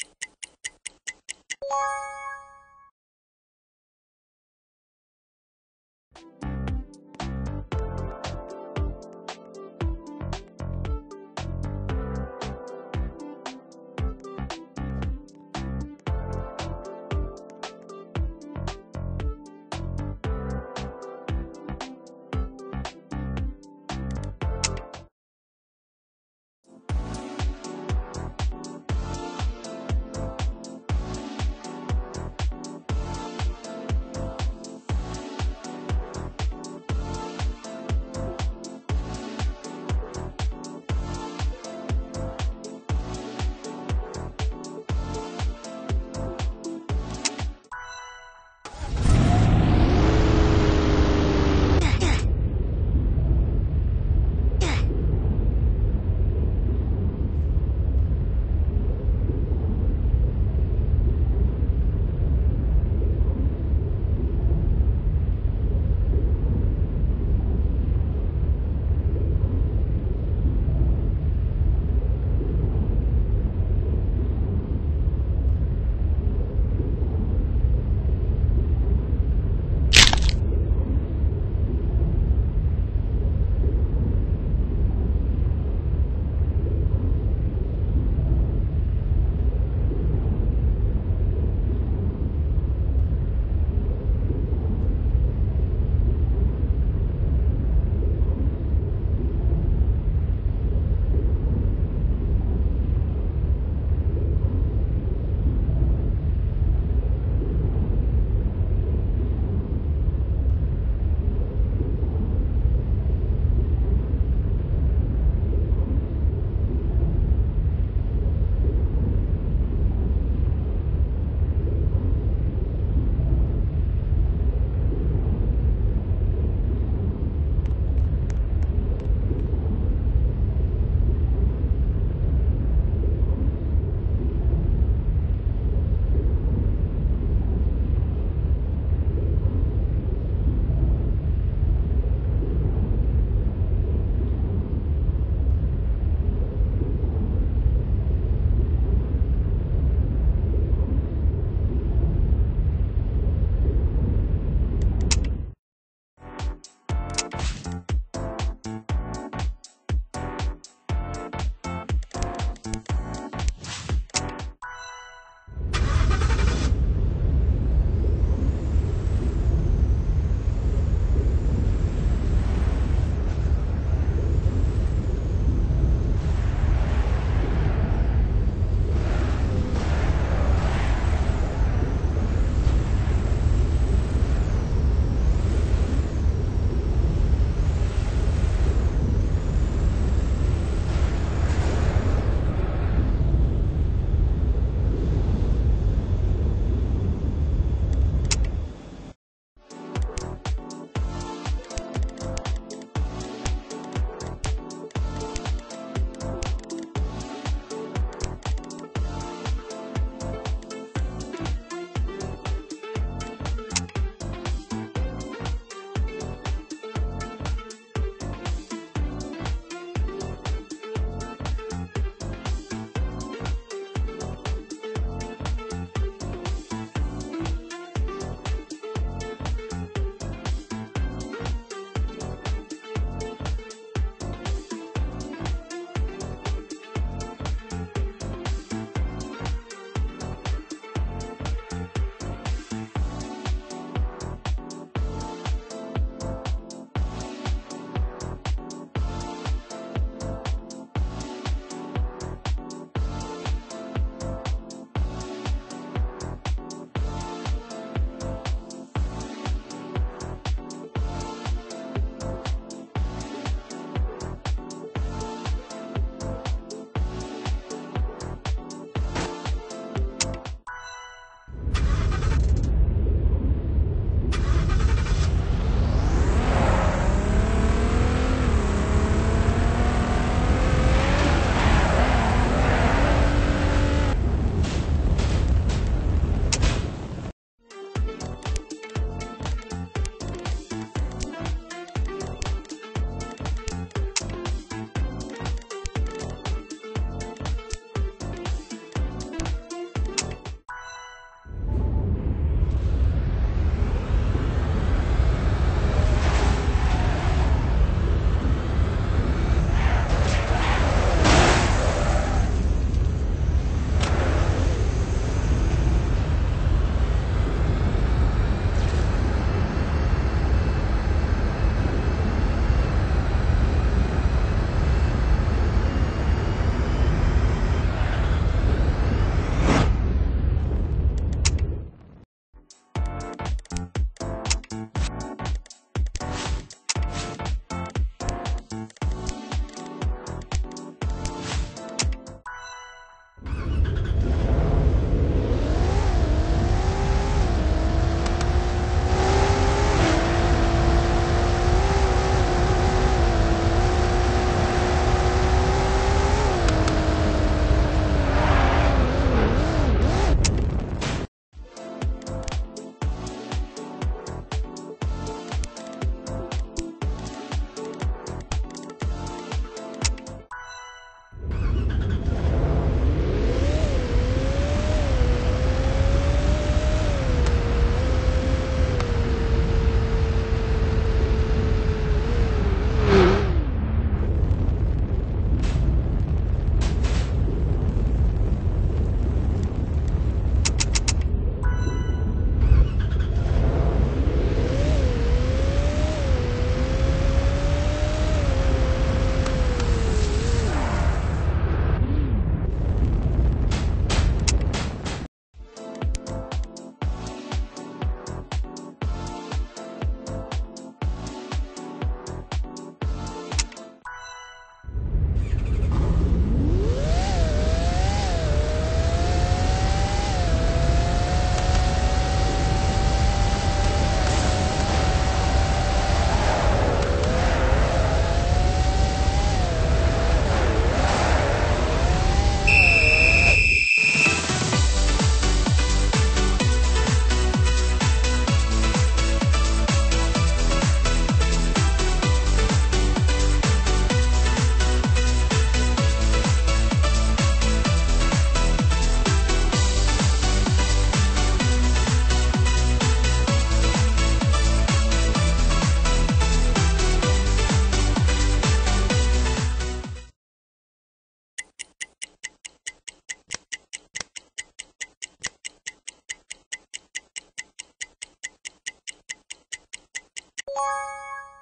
you Thank you.